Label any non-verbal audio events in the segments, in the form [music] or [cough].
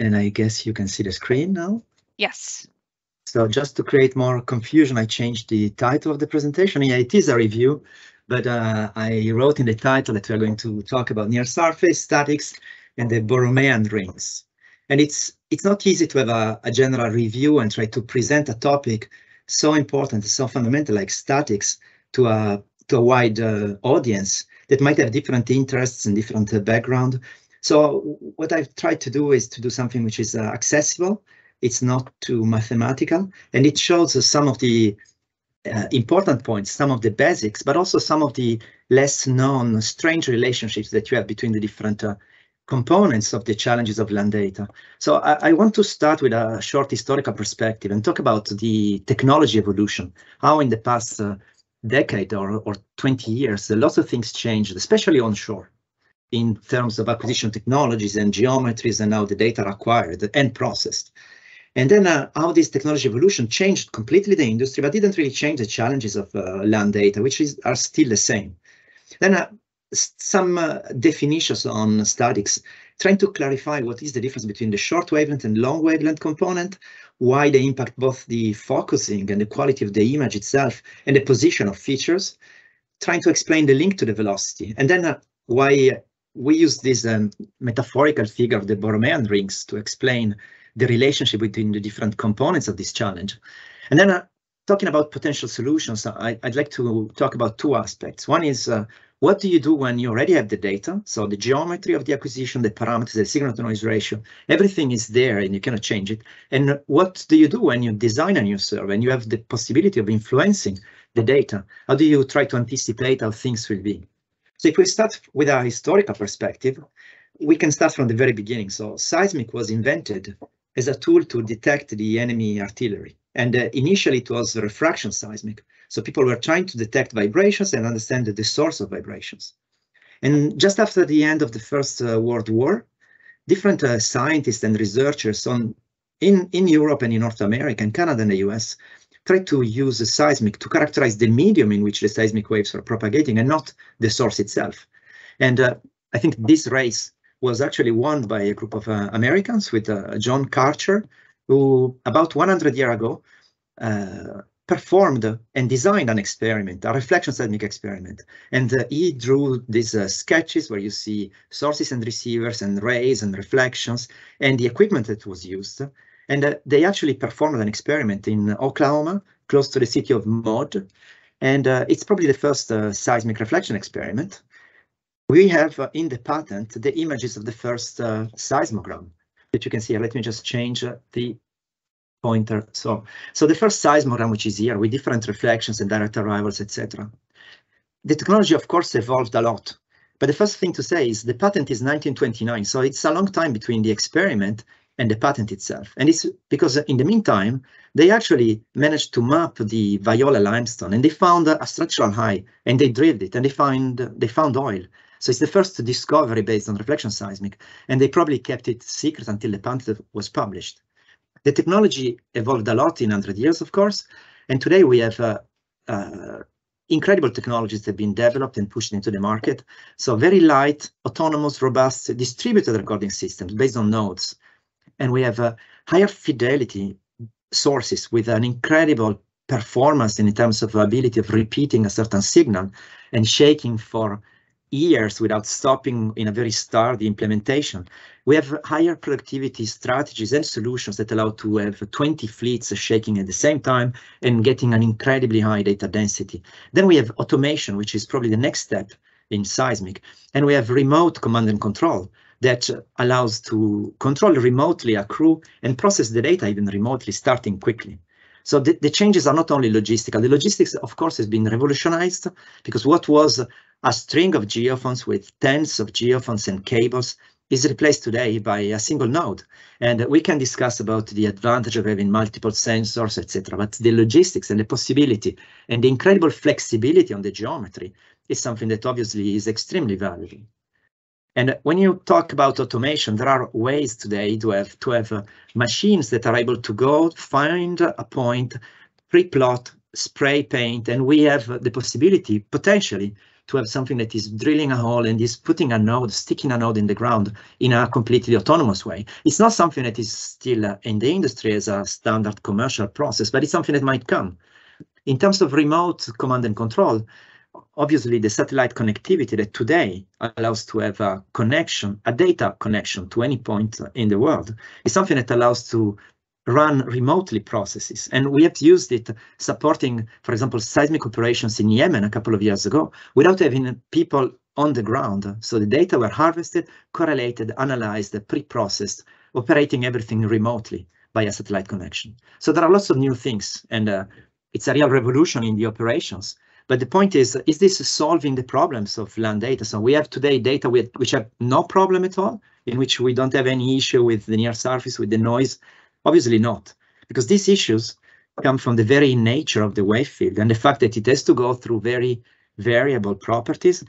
And I guess you can see the screen now. Yes. So just to create more confusion, I changed the title of the presentation. Yeah, it is a review, but uh, I wrote in the title that we're going to talk about near surface statics and the Borromean rings. And it's it's not easy to have a, a general review and try to present a topic so important, so fundamental like statics to a to a wide uh, audience that might have different interests and different uh, background. So what I've tried to do is to do something which is uh, accessible. It's not too mathematical, and it shows some of the uh, important points, some of the basics, but also some of the less known strange relationships that you have between the different uh, components of the challenges of land data. So I, I, want to start with a short historical perspective and talk about the technology evolution, how in the past uh, decade or, or 20 years, lots of things changed, especially onshore in terms of acquisition technologies and geometries and how the data are acquired and processed. And then uh, how this technology evolution changed completely the industry, but didn't really change the challenges of uh, land data, which is, are still the same. Then uh, some uh, definitions on statics, trying to clarify what is the difference between the short wavelength and long wavelength component, why they impact both the focusing and the quality of the image itself and the position of features, trying to explain the link to the velocity, and then uh, why we use this um, metaphorical figure of the Borromean rings to explain the relationship between the different components of this challenge. And then uh, talking about potential solutions, I, would like to talk about two aspects. One is uh, what do you do when you already have the data? So the geometry of the acquisition, the parameters, the signal to noise ratio, everything is there and you cannot change it. And what do you do when you design a new survey and you have the possibility of influencing the data? How do you try to anticipate how things will be? So if we start with a historical perspective, we can start from the very beginning. So seismic was invented as a tool to detect the enemy artillery. And uh, initially it was refraction seismic. So people were trying to detect vibrations and understand the source of vibrations. And just after the end of the First uh, World War, different uh, scientists and researchers on in, in Europe and in North America and Canada and the US tried to use the seismic to characterize the medium in which the seismic waves are propagating and not the source itself. And uh, I think this race was actually won by a group of uh, Americans with uh, John Karcher, who about 100 years ago uh, performed and designed an experiment, a reflection seismic experiment. And uh, he drew these uh, sketches where you see sources and receivers and rays and reflections and the equipment that was used. And uh, they actually performed an experiment in Oklahoma, close to the city of Maud. And uh, it's probably the first uh, seismic reflection experiment. We have uh, in the patent the images of the first seismogram that you can see. Let me just change the pointer. So, so the first seismogram, which is here with different reflections and direct arrivals, etc. The technology, of course, evolved a lot. But the first thing to say is the patent is 1929, so it's a long time between the experiment and the patent itself. And it's because in the meantime, they actually managed to map the Viola limestone and they found a structural high and they drilled it and they find they found oil. So it's the first discovery based on reflection seismic, and they probably kept it secret until the patent was published. The technology evolved a lot in 100 years, of course, and today we have uh, uh, incredible technologies that have been developed and pushed into the market. So very light, autonomous, robust, distributed recording systems based on nodes. And we have higher fidelity sources with an incredible performance in terms of ability of repeating a certain signal and shaking for years without stopping in a very sturdy implementation. We have higher productivity strategies and solutions that allow to have 20 fleets shaking at the same time and getting an incredibly high data density. Then we have automation, which is probably the next step in seismic. And we have remote command and control that allows to control remotely a crew and process the data even remotely, starting quickly. So the, the, changes are not only logistical. The logistics, of course, has been revolutionized because what was a string of geophones with tens of geophones and cables is replaced today by a single node. And we can discuss about the advantage of having multiple sensors, etc. But the logistics and the possibility and the incredible flexibility on the geometry is something that obviously is extremely valuable. And when you talk about automation, there are ways today to have to have uh, machines that are able to go find a point, pre-plot, spray paint, and we have the possibility potentially to have something that is drilling a hole and is putting a node, sticking a node in the ground in a completely autonomous way. It's not something that is still uh, in the industry as a standard commercial process, but it's something that might come. In terms of remote command and control, obviously the satellite connectivity that today allows to have a connection, a data connection to any point in the world is something that allows to run remotely processes. And we have used it supporting, for example, seismic operations in Yemen a couple of years ago without having people on the ground. So the data were harvested, correlated, analyzed, pre-processed, operating everything remotely by a satellite connection. So there are lots of new things and uh, it's a real revolution in the operations. But the point is, is this solving the problems of land data? So we have today data with, which have no problem at all, in which we don't have any issue with the near surface, with the noise, Obviously not, because these issues come from the very nature of the wave field and the fact that it has to go through very variable properties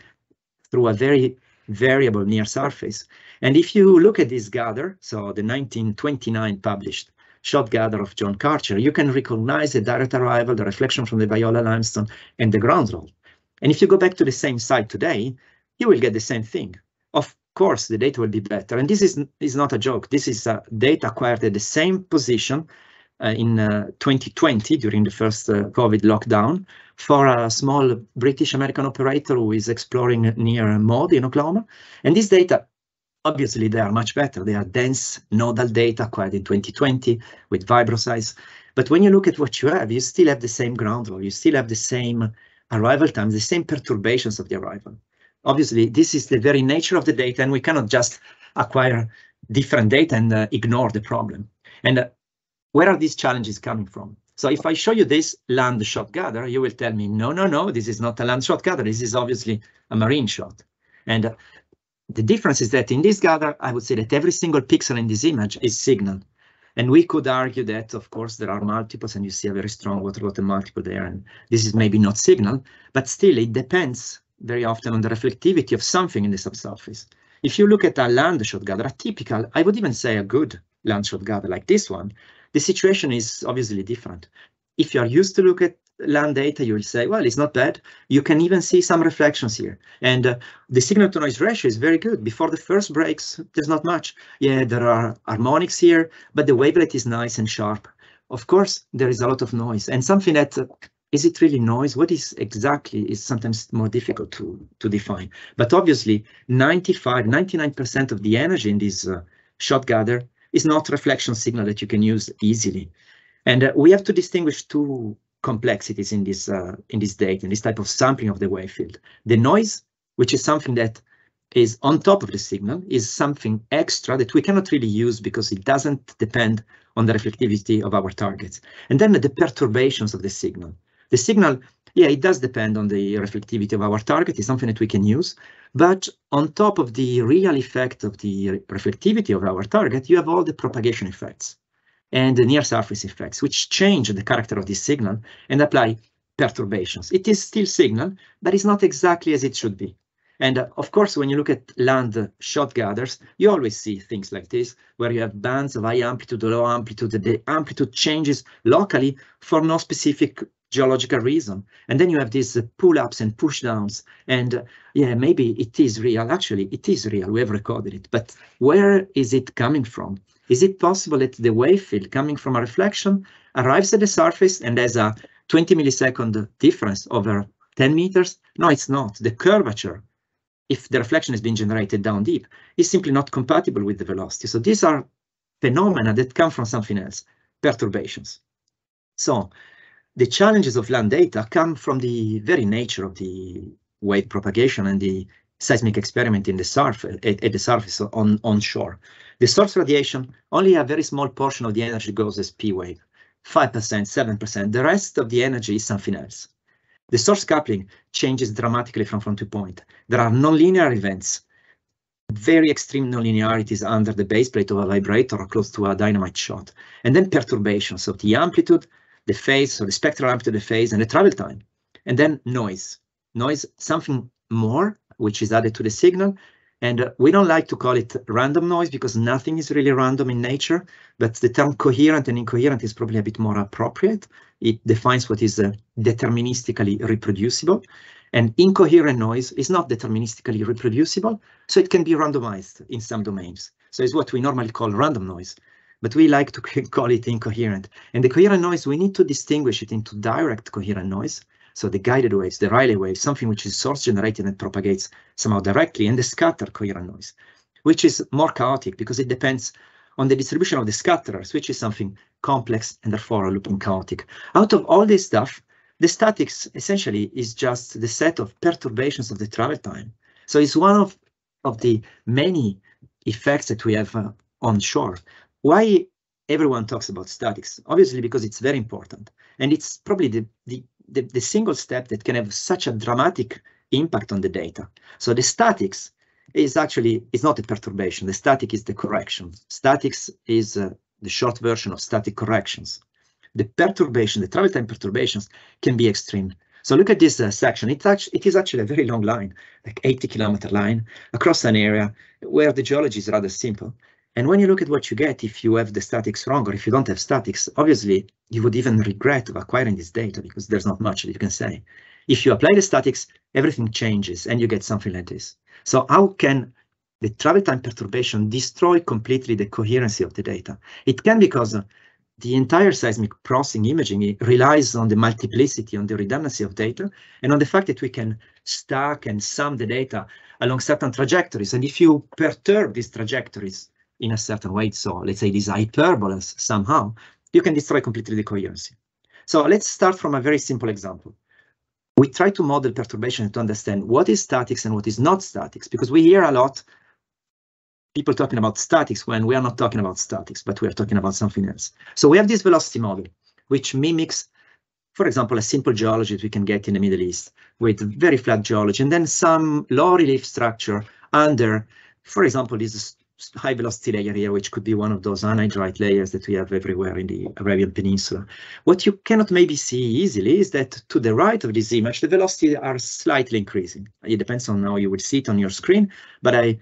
through a very variable near surface. And if you look at this gather, so the 1929 published shot gather of John Karcher, you can recognize the direct arrival, the reflection from the Viola limestone, and the ground roll. And if you go back to the same site today, you will get the same thing. Of course, the data will be better. And this is, is not a joke. This is uh, data acquired at the same position uh, in uh, 2020 during the first uh, COVID lockdown for a small British American operator who is exploring near Maud in Oklahoma. And this data, obviously, they are much better. They are dense nodal data acquired in 2020 with VibroSeis. But when you look at what you have, you still have the same ground roll. You still have the same arrival times, the same perturbations of the arrival obviously this is the very nature of the data and we cannot just acquire different data and uh, ignore the problem. And uh, where are these challenges coming from? So if I show you this land shot gather, you will tell me, no, no, no, this is not a land shot gather. This is obviously a marine shot. And uh, the difference is that in this gather, I would say that every single pixel in this image is signal. And we could argue that, of course, there are multiples and you see a very strong water water multiple there. And this is maybe not signal, but still it depends very often on the reflectivity of something in the subsurface. If you look at a land shot gather, a typical, I would even say a good land shot gather like this one, the situation is obviously different. If you are used to look at land data, you will say, well, it's not bad. You can even see some reflections here. And uh, the signal to noise ratio is very good. Before the first breaks, there's not much. Yeah, there are harmonics here, but the wavelet is nice and sharp. Of course, there is a lot of noise and something that uh, is it really noise? What is exactly is sometimes more difficult to, to define. But obviously 95, 99% of the energy in this uh, shot gather is not reflection signal that you can use easily. And uh, we have to distinguish two complexities in this uh, in this data, in this type of sampling of the wave field. The noise, which is something that is on top of the signal, is something extra that we cannot really use because it doesn't depend on the reflectivity of our targets. And then the perturbations of the signal. The signal, yeah, it does depend on the reflectivity of our target. It's something that we can use. But on top of the real effect of the reflectivity of our target, you have all the propagation effects and the near surface effects, which change the character of this signal and apply perturbations. It is still signal, but it's not exactly as it should be. And uh, of course, when you look at land shot gathers, you always see things like this, where you have bands of high amplitude, low amplitude, the amplitude changes locally for no specific geological reason. And then you have these uh, pull-ups and push-downs. And uh, yeah, maybe it is real. Actually, it is real. We have recorded it. But where is it coming from? Is it possible that the wave field coming from a reflection arrives at the surface and has a 20 millisecond difference over 10 meters? No, it's not. The curvature, if the reflection is being generated down deep, is simply not compatible with the velocity. So these are phenomena that come from something else, perturbations. So the challenges of land data come from the very nature of the wave propagation and the seismic experiment in the surface eh, at, eh, at, the surface on onshore. The source radiation, only a very small portion of the energy goes as P wave, 5%, 7%. The rest of the energy is something else. The source coupling changes dramatically from point to point. There are nonlinear events, very extreme nonlinearities under the base plate of a vibrator or close to a dynamite shot, and then perturbations of the amplitude, the phase, or the spectral amplitude the phase and the travel time. And then noise. Noise, something more, which is added to the signal. And uh, we don't like to call it random noise because nothing is really random in nature, but the term coherent and incoherent is probably a bit more appropriate. It defines what is uh, deterministically reproducible. And incoherent noise is not deterministically reproducible, so it can be randomized in some domains. So it's what we normally call random noise, but we like to [laughs] call it incoherent. And the coherent noise, we need to distinguish it into direct coherent noise. So the guided waves, the Rayleigh wave, something which is source generated and propagates somehow directly, and the scatter coherent noise, which is more chaotic because it depends on the distribution of the scatterers, which is something complex and therefore a looking chaotic. Out of all this stuff, the statics essentially is just the set of perturbations of the travel time. So it's one of, of the many effects that we have uh, on shore. Why everyone talks about statics? Obviously, because it's very important. And it's probably the, the, the, the single step that can have such a dramatic impact on the data. So the statics is actually, it's not a perturbation. The static is the correction. Statics is uh, the short version of static corrections the perturbation, the travel time perturbations can be extreme. So look at this uh, section. It, actually, it is actually a very long line, like 80 kilometer line across an area where the geology is rather simple. And when you look at what you get, if you have the statics wrong or if you don't have statics, obviously you would even regret of acquiring this data because there's not much that you can say. If you apply the statics, everything changes and you get something like this. So how can the travel time perturbation destroy completely the coherency of the data? It can because uh, the entire seismic processing imaging relies on the multiplicity, on the redundancy of data, and on the fact that we can stack and sum the data along certain trajectories. And if you perturb these trajectories in a certain way, so let's say these hyperbolas somehow, you can destroy completely the coherency. So let's start from a very simple example. We try to model perturbation to understand what is statics and what is not statics, because we hear a lot people talking about statics when we are not talking about statics, but we are talking about something else. So we have this velocity model, which mimics, for example, a simple geology that we can get in the Middle East with very flat geology, and then some low relief structure under, for example, this high velocity layer here, which could be one of those anhydrite layers that we have everywhere in the Arabian Peninsula. What you cannot maybe see easily is that to the right of this image, the velocities are slightly increasing. It depends on how you would see it on your screen, but I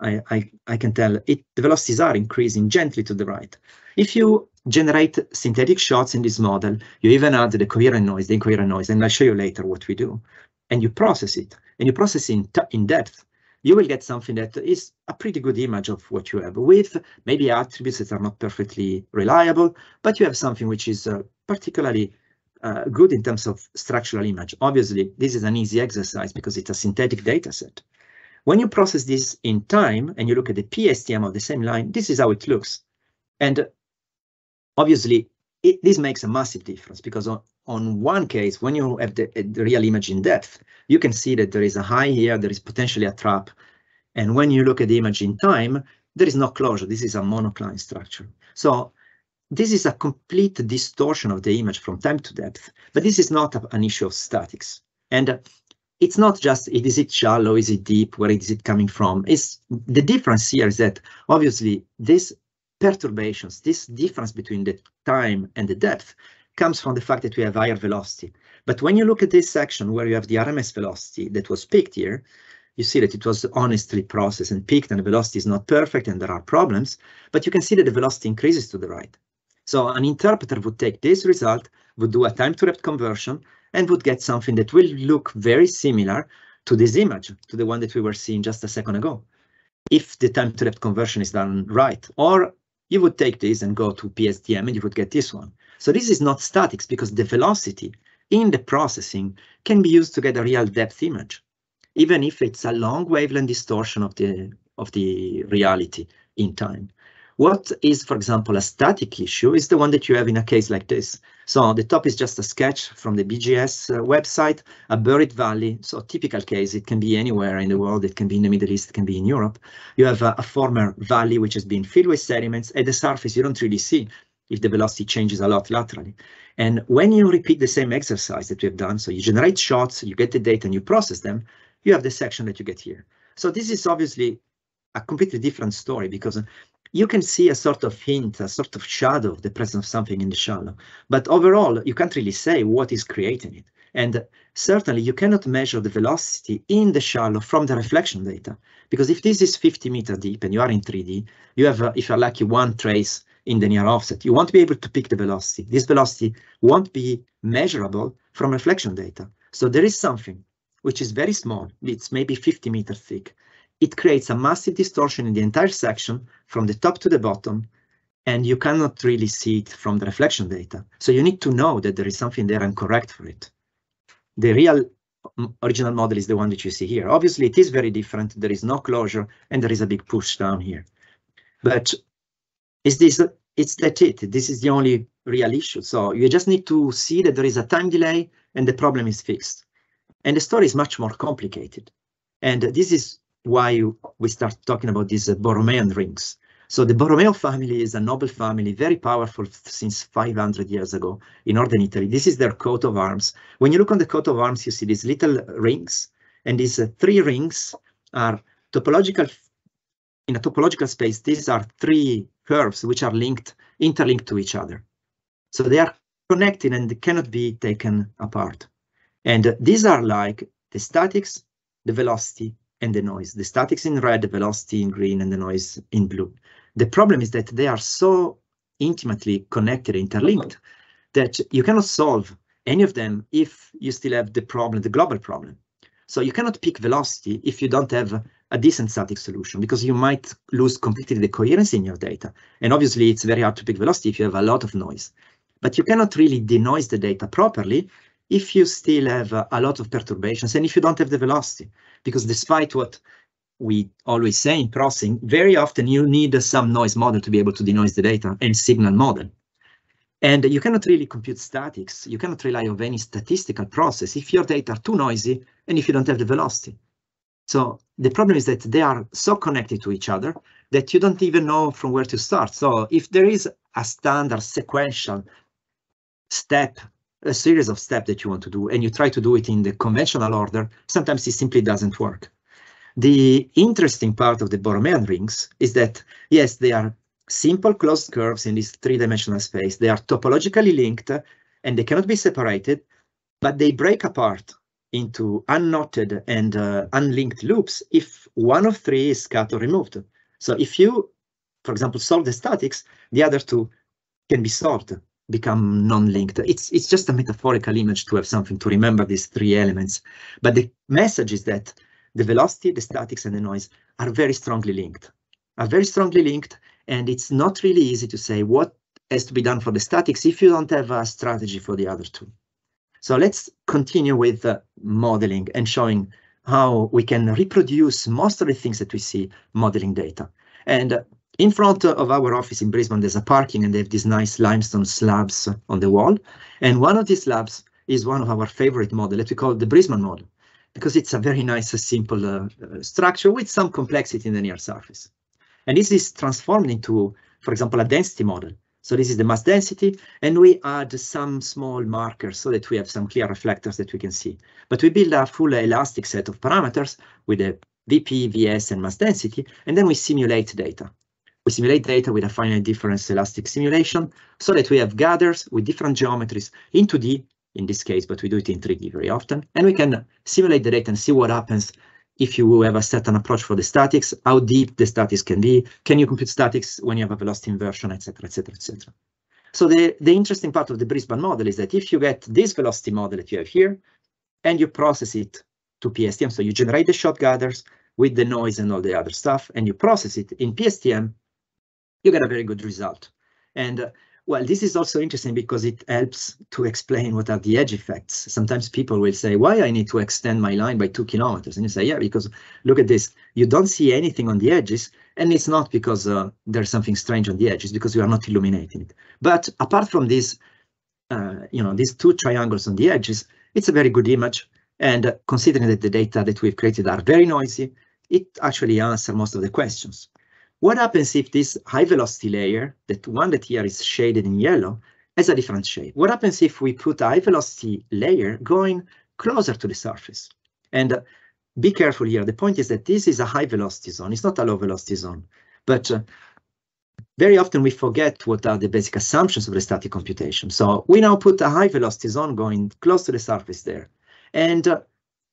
I, I, I can tell it, the velocities are increasing gently to the right. If you generate synthetic shots in this model, you even add the coherent noise, the incoherent noise, and I'll show you later what we do, and you process it, and you process in, in depth, you will get something that is a pretty good image of what you have with maybe attributes that are not perfectly reliable, but you have something which is uh, particularly uh, good in terms of structural image. Obviously, this is an easy exercise because it's a synthetic data set. When you process this in time and you look at the PSTM of the same line, this is how it looks. And obviously, it, this makes a massive difference because on, on one case, when you have the, the real image in depth, you can see that there is a high here, there is potentially a trap. And when you look at the image in time, there is no closure. This is a monocline structure. So this is a complete distortion of the image from time to depth, but this is not a, an issue of statics. And it's not just is it shallow, is it deep, where is it coming from? Is the difference here is that obviously this perturbations, this difference between the time and the depth comes from the fact that we have higher velocity. But when you look at this section where you have the RMS velocity that was picked here, you see that it was honestly processed and picked and the velocity is not perfect and there are problems, but you can see that the velocity increases to the right. So an interpreter would take this result, would do a time to depth conversion, and would get something that will look very similar to this image, to the one that we were seeing just a second ago, if the time to depth conversion is done right. Or you would take this and go to PSTM and you would get this one. So this is not statics because the velocity in the processing can be used to get a real depth image, even if it's a long wavelength distortion of the of the reality in time. What is, for example, a static issue is the one that you have in a case like this. So the top is just a sketch from the BGS uh, website, a buried valley. So typical case, it can be anywhere in the world. It can be in the Middle East, it can be in Europe. You have a, a former valley which has been filled with sediments. At the surface, you don't really see if the velocity changes a lot laterally. And when you repeat the same exercise that we've done, so you generate shots, you get the data and you process them, you have the section that you get here. So this is obviously a completely different story because you can see a sort of hint, a sort of shadow of the presence of something in the shallow. But overall, you can't really say what is creating it. And certainly you cannot measure the velocity in the shallow from the reflection data. Because if this is 50 meter deep and you are in 3D, you have, uh, if you're lucky, one trace in the near offset. You won't be able to pick the velocity. This velocity won't be measurable from reflection data. So there is something which is very small, it's maybe 50 meters thick, it creates a massive distortion in the entire section from the top to the bottom, and you cannot really see it from the reflection data. So you need to know that there is something there and correct for it. The real mm, original model is the one that you see here. Obviously, it is very different. There is no closure and there is a big push down here. But is this it's that it? This is the only real issue. So you just need to see that there is a time delay and the problem is fixed. And the story is much more complicated. And this is why we start talking about these Borromean rings. So the Borromeo family is a noble family, very powerful since 500 years ago in northern Italy. This is their coat of arms. When you look on the coat of arms, you see these little rings, and these uh, three rings are topological. In a topological space, these are three curves which are linked, interlinked to each other. So they are connected and cannot be taken apart. And uh, these are like the statics, the velocity, and the noise. The statics in red, the velocity in green, and the noise in blue. The problem is that they are so intimately connected, interlinked, mm-hmm. that you cannot solve any of them if you still have the problem, the global problem. So you cannot pick velocity if you don't have a decent static solution, because you might lose completely the coherence in your data. And obviously, it's very hard to pick velocity if you have a lot of noise. But you cannot really denoise the data properly if you still have a, lot of perturbations and if you don't have the velocity, because despite what we always say in processing, very often you need some noise model to be able to denoise the data and signal model. And you cannot really compute statics. You cannot rely on any statistical process if your data are too noisy and if you don't have the velocity. So the problem is that they are so connected to each other that you don't even know from where to start. So if there is a standard sequential step a series of steps that you want to do and you try to do it in the conventional order, sometimes it simply doesn't work. The interesting part of the Borromean rings is that, yes, they are simple closed curves in this three-dimensional space. They are topologically linked and they cannot be separated, but they break apart into unknotted and uh, unlinked loops if one of three is cut or removed. So if you, for example, solve the statics, the other two can be solved become non-linked. It's it's just a metaphorical image to have something to remember these three elements. But the message is that the velocity, the statics, and the noise are very strongly linked. Are very strongly linked, and it's not really easy to say what has to be done for the statics if you don't have a strategy for the other two. So let's continue with uh, modeling and showing how we can reproduce most of the things that we see modeling data. And uh, in front of our office in Brisbane, there's a parking and they have these nice limestone slabs on the wall. And one of these slabs is one of our favorite models that we call the Brisbane model, because it's a very nice, simple uh, structure with some complexity in the near surface. And this is transformed into, for example, a density model. So this is the mass density, and we add some small markers so that we have some clear reflectors that we can see. But we build a full elastic set of parameters with the VP, VS, and mass density, and then we simulate data. We simulate data with a finite difference elastic simulation so that we have gathers with different geometries in 2D in this case, but we do it in 3D very often. And we can simulate the data and see what happens if you have a certain approach for the statics, how deep the statics can be, can you compute statics when you have a velocity inversion, etc., etc., etc. So the, the interesting part of the Brisbane model is that if you get this velocity model that you have here, and you process it to PSTM, so you generate the shot gathers with the noise and all the other stuff, and you process it in PSTM, you get a very good result. And uh, well, this is also interesting because it helps to explain what are the edge effects. Sometimes people will say, why I need to extend my line by two kilometers? And you say, yeah, because look at this, you don't see anything on the edges. And it's not because uh, there's something strange on the edges, because you are not illuminating it. But apart from this, uh, you know, these two triangles on the edges, it's a very good image. And uh, considering that the data that we've created are very noisy, it actually answers most of the questions. What happens if this high velocity layer, that one that here is shaded in yellow, has a different shape? What happens if we put a high velocity layer going closer to the surface? And uh, be careful here. The point is that this is a high velocity zone. It's not a low velocity zone. But uh, very often we forget what are the basic assumptions of the static computation. So we now put a high velocity zone going close to the surface there. And uh,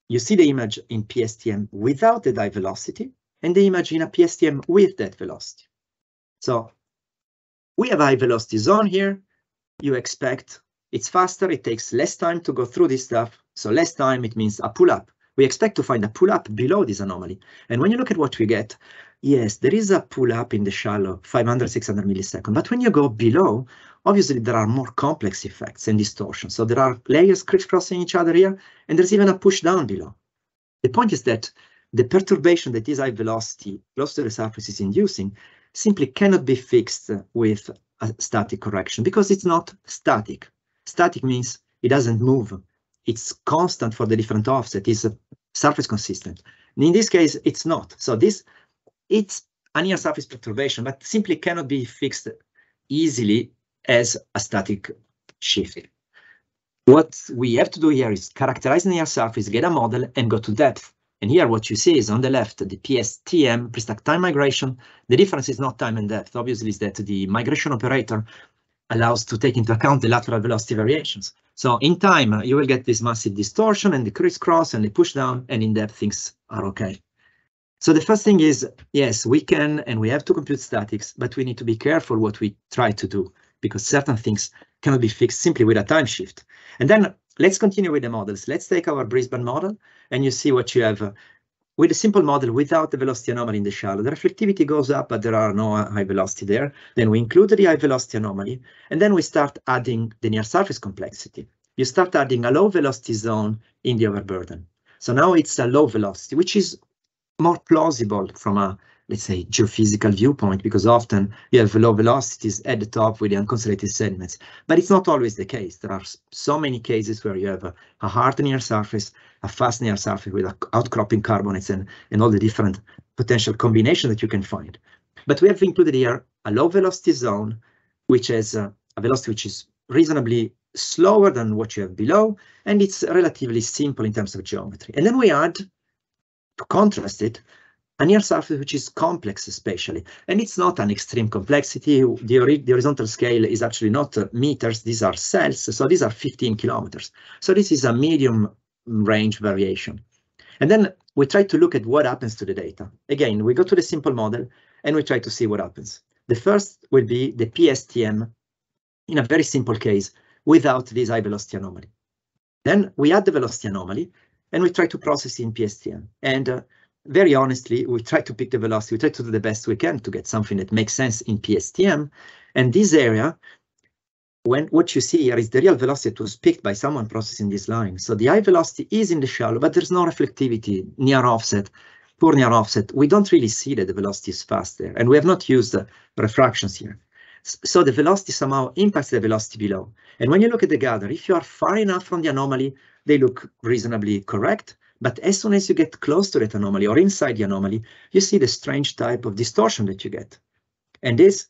you see the image in PSTM without the high velocity and they imagine a PSTM with that velocity. So we have a high velocity zone here. You expect it's faster, it takes less time to go through this stuff. So less time, it means a pull up we expect to find a pull-up below this anomaly. And when you look at what we get, yes, there is a pull-up in the shallow 500, 600 milliseconds. But when you go below, obviously there are more complex effects and distortions. So there are layers crisscrossing each other here, and there's even a push down below. The point is that the perturbation that this high velocity close to the surface is inducing simply cannot be fixed with a static correction because it's not static. Static means it doesn't move. It's constant for the different offset, it's surface consistent. And in this case, it's not. So this, it's a near surface perturbation, but simply cannot be fixed easily as a static shift. What we have to do here is characterize the near surface, get a model, and go to depth. And here what you see is on the left, the PSTM, pre-stack time migration. The difference is not time and depth. Obviously, is that the migration operator allows to take into account the lateral velocity variations. So in time, uh, you will get this massive distortion and the crisscross and the push down, and in depth things are okay. So the first thing is, yes, we can and we have to compute statics, but we need to be careful what we try to do because certain things cannot be fixed simply with a time shift. And then let's continue with the models. Let's take our Brisbane model and you see what you have with a simple model without the velocity anomaly in the shallow. The reflectivity goes up, but there are no high velocity there. Then we include the high velocity anomaly, and then we start adding the near surface complexity. You start adding a low velocity zone in the overburden. So now it's a low velocity, which is more plausible from a let's say, geophysical viewpoint, because often you have low velocities at the top with the unconsolidated sediments. But it's not always the case. There are so many cases where you have a, a hard near surface, a fast near surface with outcropping carbonates and, and all the different potential combinations that you can find. But we have included here a low velocity zone, which has a, a velocity which is reasonably slower than what you have below, and it's relatively simple in terms of geometry. And then we add, to contrast it, a near surface which is complex spatially, and it's not an extreme complexity. The, the horizontal scale is actually not uh, meters, these are cells, so these are 15 kilometers. So this is a medium range variation. And then we try to look at what happens to the data. Again, we go to the simple model and we try to see what happens. The first will be the PSTM in a very simple case without this high velocity anomaly. Then we add the velocity anomaly and we try to process in PSTM. And uh, very honestly, we try to pick the velocity, we try to do the best we can to get something that makes sense in PSTM. And this area, when what you see here is the real velocity that was picked by someone processing this line. So the high velocity is in the shallow, but there's no reflectivity near offset, poor near offset. We don't really see that the velocity is fast there, and we have not used the refractions here. So the velocity somehow impacts the velocity below. And when you look at the gather, if you are far enough from the anomaly, they look reasonably correct. But as soon as you get close to that anomaly or inside the anomaly, you see the strange type of distortion that you get. And this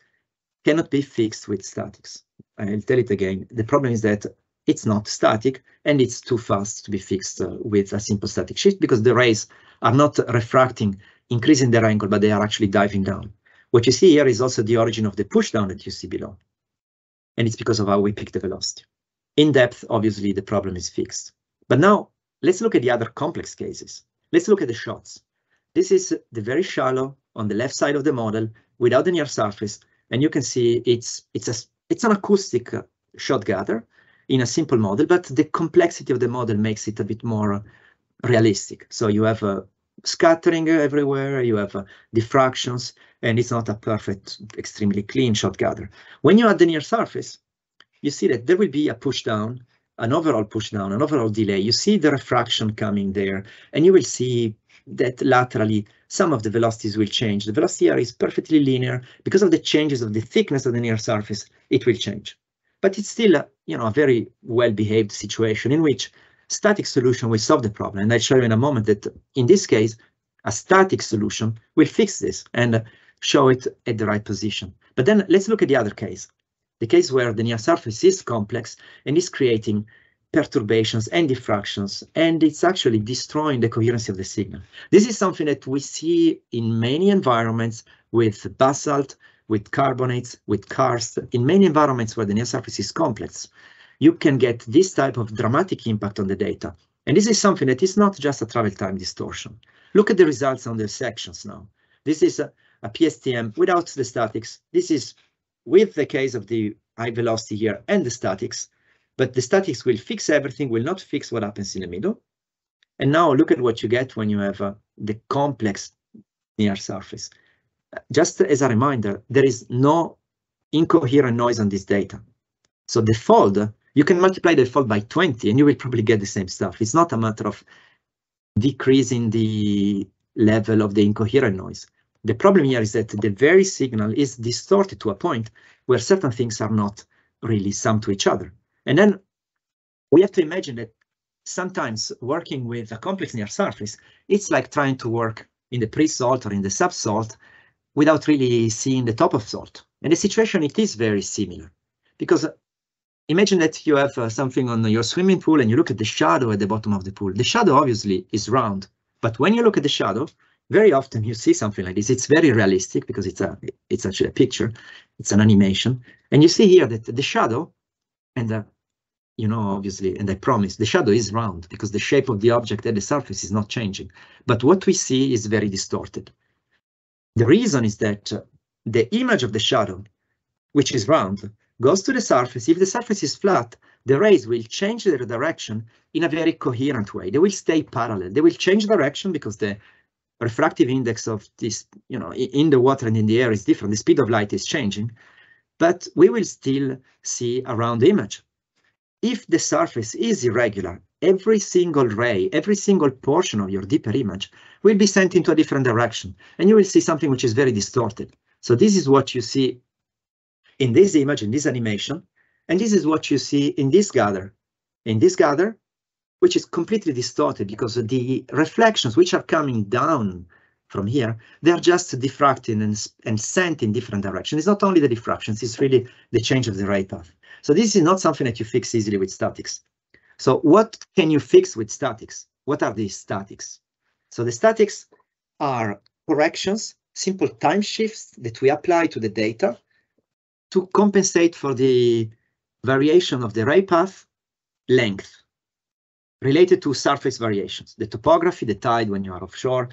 cannot be fixed with statics. I'll tell it again. The problem is that it's not static and it's too fast to be fixed uh, with a simple static shift because the rays are not refracting, increasing their angle, but they are actually diving down. What you see here is also the origin of the pushdown that you see below. And it's because of how we pick the velocity. In depth, obviously, the problem is fixed. But now Let's look at the other complex cases. Let's look at the shots. This is the very shallow on the left side of the model without the near surface, and you can see it's it's a it's an acoustic uh, shot gather in a simple model, but the complexity of the model makes it a bit more realistic. So you have a scattering everywhere, you have uh, diffractions, and it's not a perfect, extremely clean shot gather. When you add the near surface, you see that there will be a push down an overall push down, an overall delay, you see the refraction coming there, and you will see that laterally some of the velocities will change. The velocity here is perfectly linear. Because of the changes of the thickness of the near surface, it will change. But it's still a, you know, a very well-behaved situation in which static solution will solve the problem. And I'll show you in a moment that in this case, a static solution will fix this and show it at the right position. But then let's look at the other case the case where the near surface is complex and is creating perturbations and diffractions, and it's actually destroying the coherency of the signal. This is something that we see in many environments with basalt, with carbonates, with karst, in many environments where the near surface is complex. You can get this type of dramatic impact on the data. And this is something that is not just a travel time distortion. Look at the results on the sections now. This is a, a PSTM without the statics. This is with the case of the high velocity here and the statics, but the statics will fix everything, will not fix what happens in the middle. And now look at what you get when you have uh, the complex near surface. Just as a reminder, there is no incoherent noise on this data. So the fold, you can multiply the fold by 20 and you will probably get the same stuff. It's not a matter of decreasing the level of the incoherent noise. The problem here is that the very signal is distorted to a point where certain things are not really summed to each other. And then we have to imagine that sometimes working with a complex near surface, it's like trying to work in the pre-salt or in the sub-salt without really seeing the top of salt. And the situation, it is very similar because imagine that you have uh, something on your swimming pool and you look at the shadow at the bottom of the pool. The shadow obviously is round, but when you look at the shadow, very often you see something like this. It's very realistic because it's a it's actually a picture, it's an animation, and you see here that the shadow and the you know, obviously, and I promise the shadow is round because the shape of the object at the surface is not changing. But what we see is very distorted. The reason is that uh, the image of the shadow, which is round, goes to the surface. If the surface is flat, the rays will change their direction in a very coherent way. They will stay parallel. They will change direction because the refractive index of this, you know, in the water and in the air is different. The speed of light is changing, but we will still see a round image if the surface is irregular, every single ray, every single portion of your deeper image will be sent into a different direction, and you will see something which is very distorted. So this is what you see in this image, in this animation, and this is what you see in this gather. In this gather, which is completely distorted because the reflections which are coming down from here, they're just diffracting and, and sent in different directions. It's not only the diffractions, it's really the change of the ray path. So this is not something that you fix easily with statics. So what can you fix with statics? What are these statics? So the statics are corrections, simple time shifts that we apply to the data to compensate for the variation of the ray path length related to surface variations, the topography, the tide when you are offshore,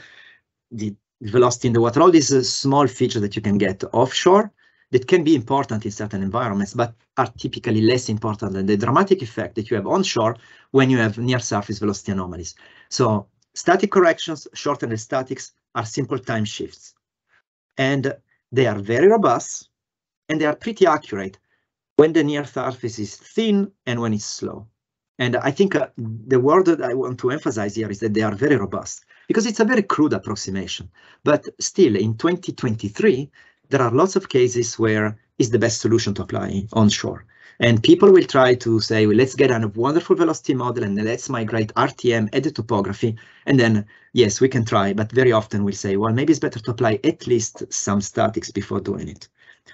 the velocity in the water, all these uh, small features that you can get offshore that can be important in certain environments, but are typically less important than the dramatic effect that you have onshore when you have near surface velocity anomalies. So static corrections, shorten the statics, are simple time shifts. And they are very robust and they are pretty accurate when the near surface is thin and when it's slow. And I think uh, the word that I want to emphasize here is that they are very robust because it's a very crude approximation. But still, in 2023, there are lots of cases where it's the best solution to apply onshore. And people will try to say, well, let's get a wonderful velocity model and let's migrate RTM at the topography. And then, yes, we can try, but very often we'll say, well, maybe it's better to apply at least some statics before doing it.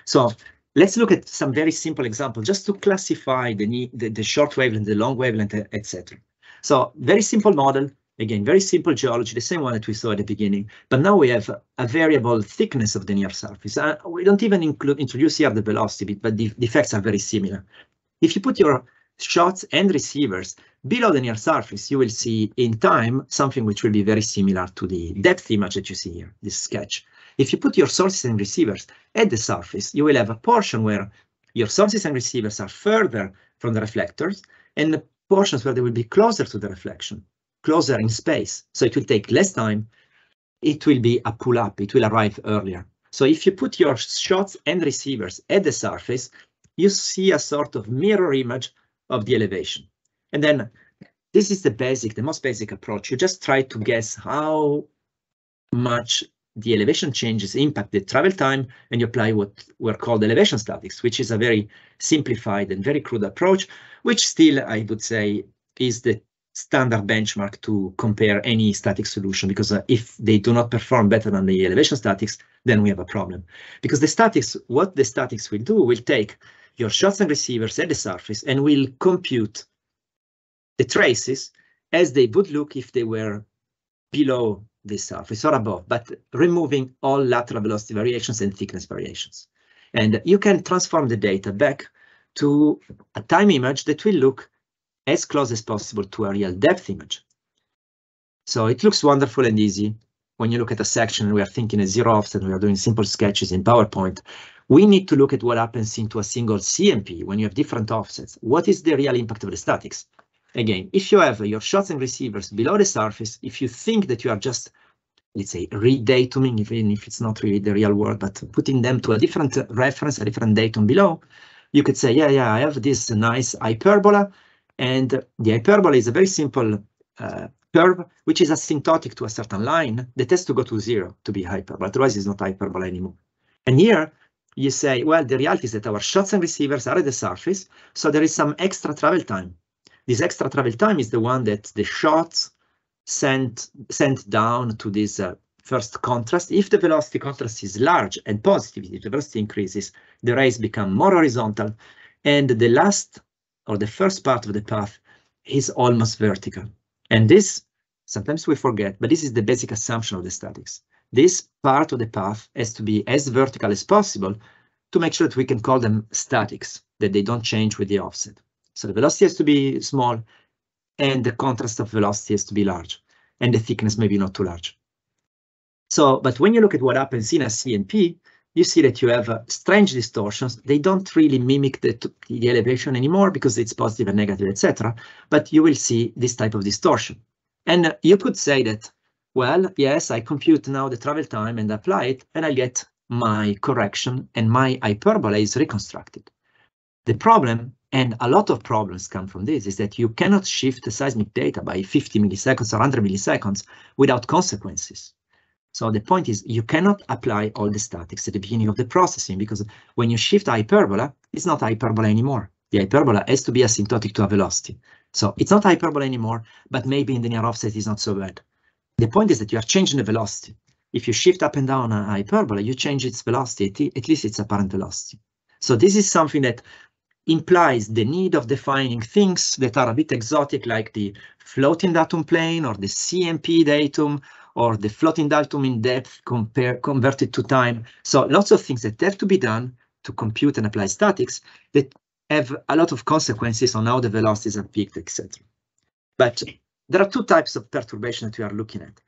So let's look at some very simple examples just to classify the, the, the short wavelength, the long wavelength, etc. So very simple model, Again, very simple geology, the same one that we saw at the beginning, but now we have a variable thickness of the near surface. Uh, we don't even include introduce here the velocity, but the, the effects are very similar. If you put your shots and receivers below the near surface, you will see in time something which will be very similar to the depth image that you see here, this sketch. If you put your sources and receivers at the surface, you will have a portion where your sources and receivers are further from the reflectors and the portions where they will be closer to the reflection closer in space, so it will take less time. It will be a pull-up, it will arrive earlier. So if you put your shots and receivers at the surface, you see a sort of mirror image of the elevation. And then this is the basic, the most basic approach. You just try to guess how much the elevation changes impact the travel time, and you apply what were called elevation statics, which is a very simplified and very crude approach, which still, I would say, is the standard benchmark to compare any static solution because uh, if they do not perform better than the elevation statics, then we have a problem. Because the statics, what the statics will do, will take your shots and receivers at the surface and will compute the traces as they would look if they were below the surface or above, but removing all lateral velocity variations and thickness variations. And you can transform the data back to a time image that will look as close as possible to a real depth image. So it looks wonderful and easy. When you look at a section, we are thinking a zero offset, we are doing simple sketches in PowerPoint. We need to look at what happens into a single CMP when you have different offsets. What is the real impact of the statics? Again, if you have your shots and receivers below the surface, if you think that you are just, let's say, redatuming, even if it's not really the real world, but putting them to a different reference, a different datum below, you could say, yeah, yeah, I have this nice hyperbola, and the hyperbola is a very simple uh, curve, which is asymptotic to a certain line that has to go to zero to be hyperbola, otherwise it's not hyperbola anymore. And here you say, well, the reality is that our shots and receivers are at the surface, so there is some extra travel time. This extra travel time is the one that the shots sent, sent down to this uh, first contrast. If the velocity contrast is large and positive, if the velocity increases, the rays become more horizontal, and the last or the first part of the path is almost vertical. And this, sometimes we forget, but this is the basic assumption of the statics. This part of the path has to be as vertical as possible to make sure that we can call them statics, that they don't change with the offset. So the velocity has to be small and the contrast of velocity has to be large and the thickness maybe not too large. So, but when you look at what happens in a CMP, you see that you have uh, strange distortions. They don't really mimic the, the elevation anymore because it's positive and negative, etc. But you will see this type of distortion. And uh, you could say that, well, yes, I compute now the travel time and apply it, and I get my correction and my hyperbola is reconstructed. The problem, and a lot of problems come from this, is that you cannot shift the seismic data by 50 milliseconds or 100 milliseconds without consequences. So the point is you cannot apply all the statics at the beginning of the processing because when you shift hyperbola, it's not hyperbola anymore. The hyperbola has to be asymptotic to a velocity. So it's not hyperbola anymore, but maybe in the near offset is not so bad. The point is that you are changing the velocity. If you shift up and down a hyperbola, you change its velocity, at least its apparent velocity. So this is something that implies the need of defining things that are a bit exotic, like the floating datum plane or the CMP datum or the floating datum in depth compare, converted to time. So lots of things that have to be done to compute and apply statics that have a lot of consequences on how the velocities are picked, etc. But there are two types of perturbation that we are looking at.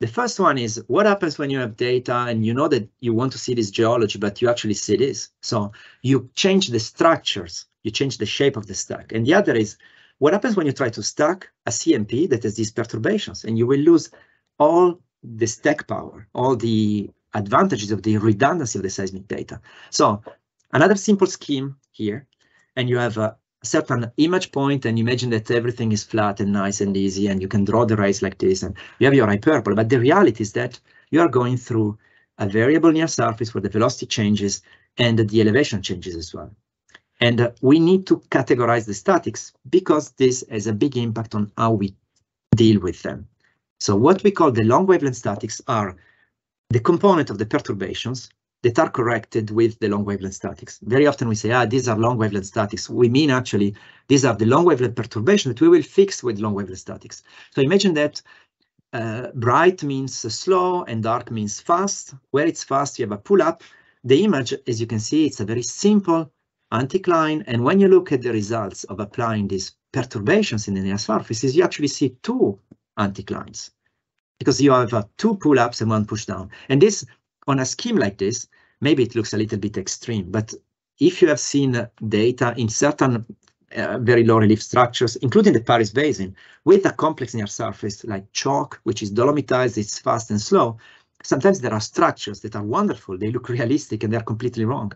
The first one is what happens when you have data and you know that you want to see this geology, but you actually see this. So you change the structures, you change the shape of the stack. And the other is what happens when you try to stack a CMP that has these perturbations and you will lose all the stack power, all the advantages of the redundancy of the seismic data. So another simple scheme here, and you have a certain image point and imagine that everything is flat and nice and easy and you can draw the rays like this and you have your hyperbola. But the reality is that you are going through a variable near surface where the velocity changes and the elevation changes as well. And uh, we need to categorize the statics because this has a big impact on how we deal with them. So what we call the long wavelength statics are the component of the perturbations that are corrected with the long wavelength statics. Very often we say, ah, these are long wavelength statics. We mean actually, these are the long wavelength perturbation that we will fix with long wavelength statics. So imagine that uh, bright means slow and dark means fast. Where it's fast, you have a pull up. The image, as you can see, it's a very simple anticline. And when you look at the results of applying these perturbations in the near surfaces, you actually see two anticlines because you have uh, two pull-ups and one push-down. And this, on a scheme like this, maybe it looks a little bit extreme, but if you have seen data in certain uh, very low relief structures, including the Paris Basin, with a complex near surface like chalk, which is dolomitized, it's fast and slow, sometimes there are structures that are wonderful, they look realistic and they're completely wrong.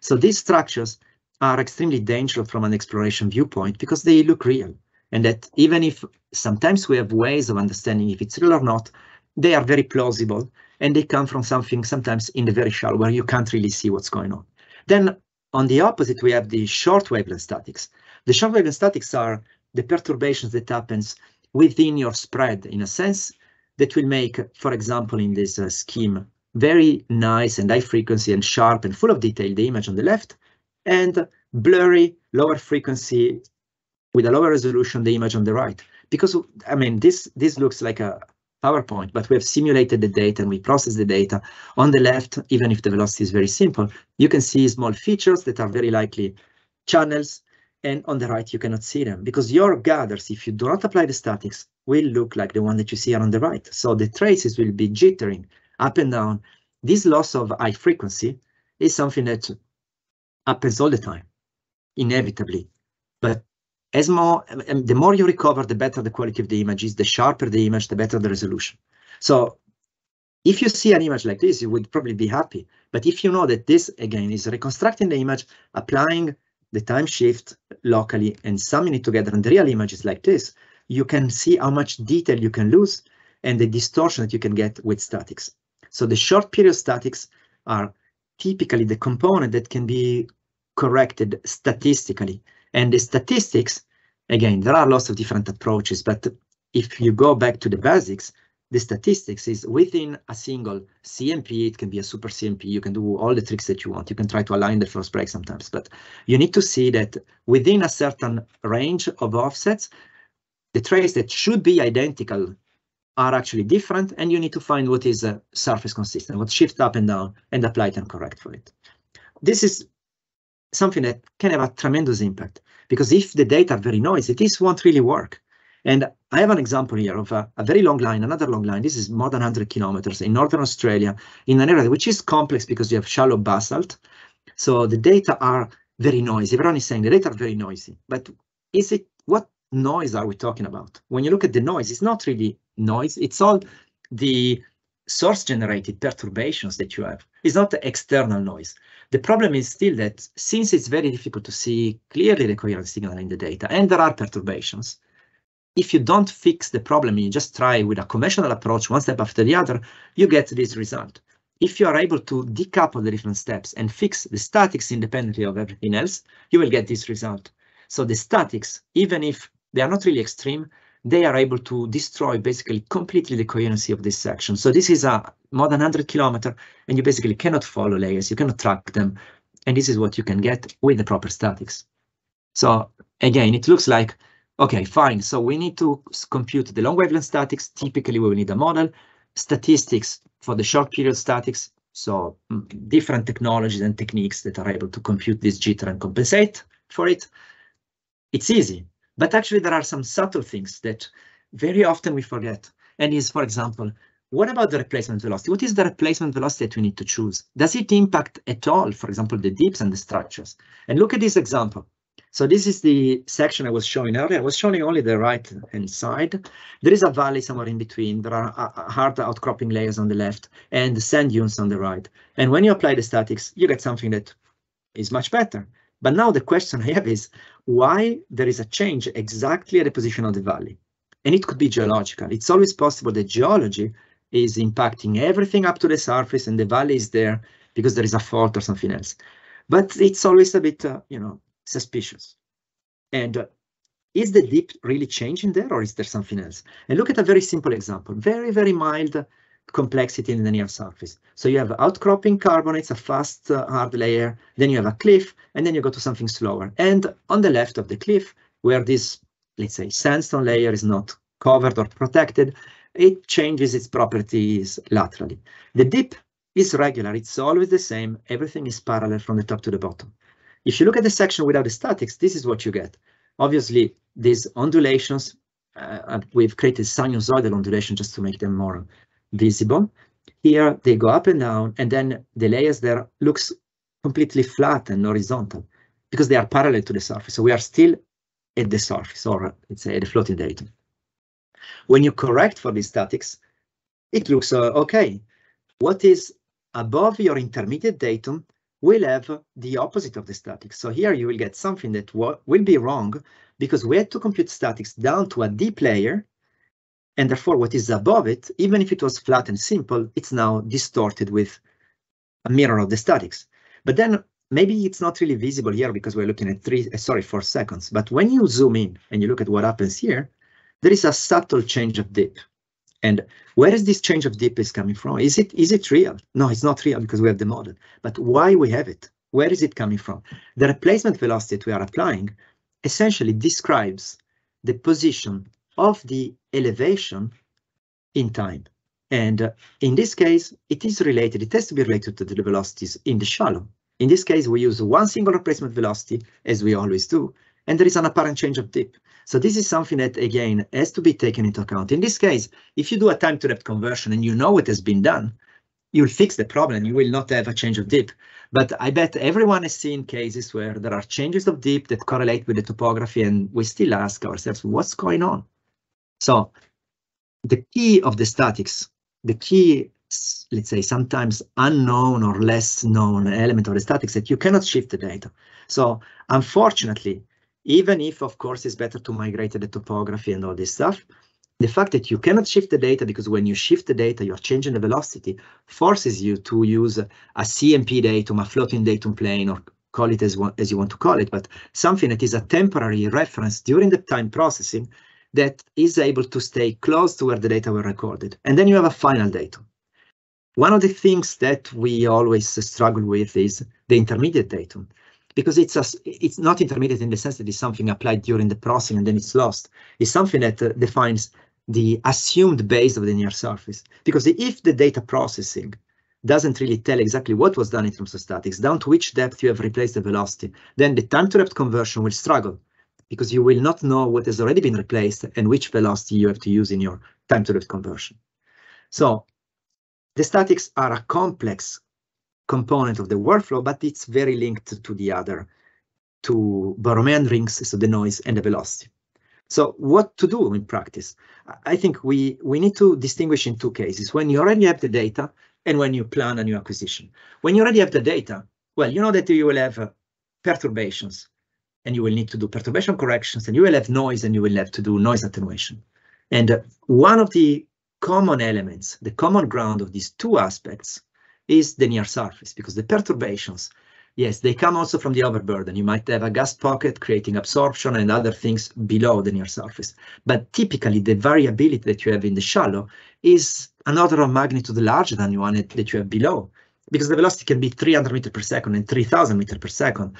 So these structures are extremely dangerous from an exploration viewpoint because they look real and that even if sometimes we have ways of understanding if it's real or not, they are very plausible and they come from something sometimes in the very shallow where you can't really see what's going on. Then on the opposite, we have the short wavelength statics. The short wavelength statics are the perturbations that happens within your spread in a sense that will make, for example, in this uh, scheme, very nice and high frequency and sharp and full of detail, the image on the left, and blurry, lower frequency with a lower resolution the image on the right. Because, I mean, this, this looks like a PowerPoint, but we have simulated the data and we process the data. On the left, even if the velocity is very simple, you can see small features that are very likely channels. And on the right, you cannot see them because your gathers, if you do not apply the statics, will look like the one that you see on the right. So the traces will be jittering up and down. This loss of high frequency is something that happens all the time, inevitably. But as more, um, the more you recover, the better the quality of the image is, the sharper the image, the better the resolution. So if you see an image like this, you would probably be happy. But if you know that this, again, is reconstructing the image, applying the time shift locally and summing it together, and the real image is like this, you can see how much detail you can lose and the distortion that you can get with statics. So the short period statics are typically the component that can be corrected statistically. And the statistics, again, there are lots of different approaches, but if you go back to the basics, the statistics is within a single CMP, it can be a super CMP, you can do all the tricks that you want. You can try to align the first break sometimes, but you need to see that within a certain range of offsets, the trace that should be identical are actually different, and you need to find what is a surface consistent, what shift up and down, and apply it and correct for it. This is something that can have a tremendous impact, because if the data are very noisy, this won't really work. And I have an example here of a, a, very long line, another long line. This is more than 100 kilometers in northern Australia, in an area which is complex because you have shallow basalt. So the data are very noisy. Everyone is saying the data are very noisy, but is it what noise are we talking about? When you look at the noise, it's not really noise. It's all the source generated perturbations that you have. It's not the external noise. The problem is still that since it's very difficult to see clearly the coherent signal in the data, and there are perturbations, if you don't fix the problem, you just try with a conventional approach, one step after the other, you get this result. If you are able to decouple the different steps and fix the statics independently of everything else, you will get this result. So the statics, even if they are not really extreme, they are able to destroy basically completely the coherency of this section. So this is a more than 100 kilometer, and you basically cannot follow layers, you cannot track them. And this is what you can get with the proper statics. So again, it looks like Okay, fine. So we need to compute the long wavelength statics. Typically, we will need a model. Statistics for the short period statics. So mm, different technologies and techniques that are able to compute this jitter and compensate for it. It's easy, but actually there are some subtle things that very often we forget. And is, for example, what about the replacement velocity? What is the replacement velocity that we need to choose? Does it impact at all, for example, the dips and the structures? And look at this example. So this is the section I was showing earlier. I was showing only the right hand side. There is a valley somewhere in between. There are uh, uh, hard outcropping layers on the left and the sand dunes on the right. And when you apply the statics, you get something that is much better. But now the question I have is why there is a change exactly at the position of the valley? And it could be geological. It's always possible that geology is impacting everything up to the surface and the valley is there because there is a fault or something else. But it's always a bit, uh, you know, suspicious. And uh, is the dip really changing there or is there something else? And look at a very simple example, very, very mild complexity in the near surface. So you have outcropping carbonates, a fast uh, hard layer, then you have a cliff, and then you go to something slower. And on the left of the cliff, where this, let's say, sandstone layer is not covered or protected, it changes its properties laterally. The dip is regular, it's always the same, everything is parallel from the top to the bottom. If you look at the section without the statics, this is what you get. Obviously, these undulations, uh, we've created sinusoidal undulation just to make them more visible. Here they go up and down, and then the layers there looks completely flat and horizontal because they are parallel to the surface. So we are still at the surface, or let's say at the floating datum. When you correct for these statics, it looks uh, okay. What is above your intermediate datum will have the opposite of the statics. So here you will get something that will be wrong because we had to compute statics down to a deep layer. And therefore, what is above it, even if it was flat and simple, it's now distorted with a mirror of the statics. But then maybe it's not really visible here because we're looking at three, uh, sorry, four seconds. But when you zoom in and you look at what happens here, there is a subtle change of dip. And where is this change of dip is coming from? Is it is it real? No, it's not real because we have the model. But why we have it? Where is it coming from? The replacement velocity that we are applying essentially describes the position of the elevation in time. And uh, in this case, it is related, it has to be related to the velocities in the shallow. In this case, we use one single replacement velocity, as we always do, and there is an apparent change of dip. So this is something that, again, has to be taken into account. In this case, if you do a time to depth conversion and you know it has been done, you'll fix the problem. You will not have a change of dip. But I bet everyone has seen cases where there are changes of dip that correlate with the topography and we still ask ourselves, what's going on? So the key of the statics, the key, let's say sometimes unknown or less known element of the statics that you cannot shift the data. So unfortunately, even if of course it's better to migrate the topography and all this stuff, the fact that you cannot shift the data because when you shift the data, you're changing the velocity, forces you to use a CMP datum, a floating datum plane, or call it as, as you want to call it, but something that is a temporary reference during the time processing that is able to stay close to where the data were recorded. And then you have a final datum. One of the things that we always struggle with is the intermediate datum because it's a, it's not intermediate in the sense that it's something applied during the processing and then it's lost. It's something that uh, defines the assumed base of the near surface. Because if the data processing doesn't really tell exactly what was done in terms of statics, down to which depth you have replaced the velocity, then the time to depth conversion will struggle because you will not know what has already been replaced and which velocity you have to use in your time to depth conversion. So the statics are a complex component of the workflow, but it's very linked to the other, to Borromean rings, so the noise and the velocity. So what to do in practice? I think we, we need to distinguish in two cases, when you already have the data and when you plan a new acquisition. When you already have the data, well, you know that you will have uh, perturbations and you will need to do perturbation corrections and you will have noise and you will have to do noise attenuation. And uh, one of the common elements, the common ground of these two aspects is the near surface because the perturbations Yes, they come also from the overburden. You might have a gas pocket creating absorption and other things below the near surface. But typically the variability that you have in the shallow is an order of magnitude larger than the one that you have below because the velocity can be 300 meters per second and 3000 meters per second